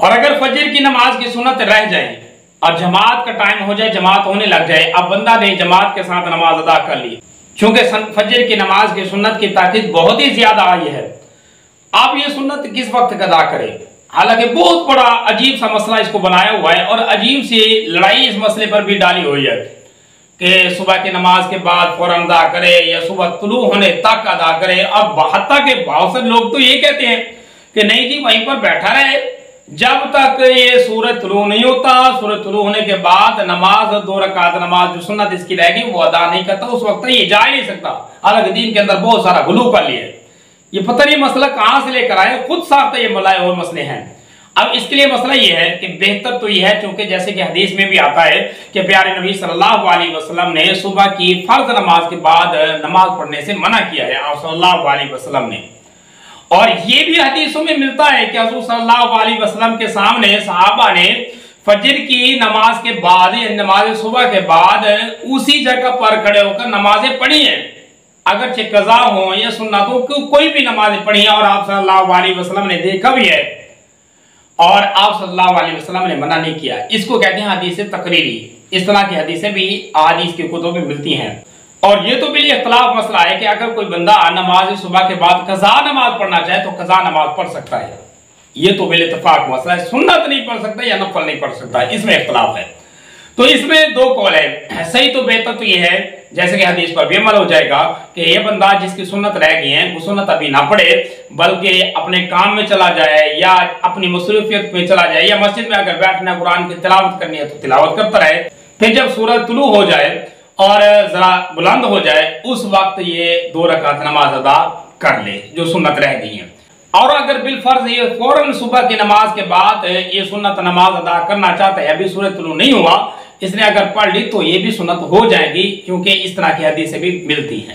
और अगर फजर की नमाज़ की सुनत रह जाए, और जमात का टाइम हो जाए, जमात होने लग जाए, अब बंदा ने जमात के साथ नमाज़ अदा कर ली। क्योंकि फजर की नमाज़ की सुन्नत की ताकीद बहुत ही ज़्यादा आई है। आप ये सुन्नत किस वक्त अदा करें? हालाँकि बहुत बड़ा अजीब सा मसला इसको बनाया हुआ है, और अजीब सी लड़ाई इस मसले पर भी डाली हुई है कि सुबह की नमाज़ के बाद फ़ौरन अदा करे, या सुबह तुलू होने तक अदा करे। अब हत्या के बहुत से लोग तो ये कहते हैं कि नहीं जी, वहीं पर बैठा रहे। जब तक ये सूरज तुलू नहीं होता, सूरज तुलू होने के बाद नमाज़, दो रकात नमाज़ जो सुन्नत इसकी रहेगी, वो अदा नहीं करता, उस वक्त ये जा ही नहीं सकता। हालाँकि दीन के अंदर बहुत सारा गुलू कर लिया ये पता नहीं मसला कहाँ से लेकर आए, खुद साफ़ ये मलाए और मसले हैं। अब इसके लिए मसला ये है कि बेहतर तो यह है, क्योंकि जैसे कि हदीस में भी आता है कि प्यारे नबी सल्लल्लाहु अलैहि वसल्लम ने सुबह की फ़र्ज़ नमाज़ के बाद नमाज़ पढ़ने से मना किया है, आप सल्लल्लाहु अलैहि वसल्लम ने। और ये भी हदीसों में मिलता है कि अलैहि वसल्लम के सामने सहाबा ने फजर की नमाज़ के बाद नमाज़ सुबह के बाद, उसी जगह पर खड़े होकर नमाजें पढ़ी हैं। अगर कजा हो या सुन्नतों को कोई भी नमाजें पढ़ी है और आप सल्लल्लाहु अलैहि वसल्लम ने देखा भी है। और आप सल्लल्लाहु अलैहि वसल्लम ने मना नहीं किया। इसको कहते हैं हदीस तकरीरी। इस तरह की हदीसें भी हदीस के कुतुब में मिलती हैं। और ये तो बिल्कुल इख्तलाफ मसला है कि अगर कोई बंदा नमाज़ सुबह के बाद कजा नमाज़ पढ़ना चाहे तो कजा नमाज़ पढ़ सकता है। ये तो बिल इतफाक मसला है। सुन्नत नहीं पढ़ सकता या नफल नहीं पढ़ सकता। इसमें इख्तलाफ है। तो इसमें दो कौल है। सही तो बेहतर तो ये है, जैसे कि हदीस पर भी अमल हो जाएगा कि ये बंदा जिसकी सुन्नत रह गई है, वो सुन्नत अभी ना पढ़े, बल्कि अपने काम में चला जाए या अपनी मसरूफियत में चला जाए या मस्जिद में अगर बैठना, कुरान की तिलावत करनी है तो तिलावत करता रहे। फिर जब सूरज तुलू हो जाए और जरा बुलंद हो जाए, उस वक्त ये दो रकात नमाज़ अदा कर ले, जो सुन्नत रह गई है। और अगर बिलफर्ज ये फ़ौरन सुबह की नमाज़ के बाद ये सुन्नत नमाज़ अदा करना चाहता है, अभी सूरत तुलू नहीं हुआ, इसने अगर पढ़ ली तो ये भी सुन्नत हो जाएगी, क्योंकि इस तरह की हदीसें भी मिलती हैं।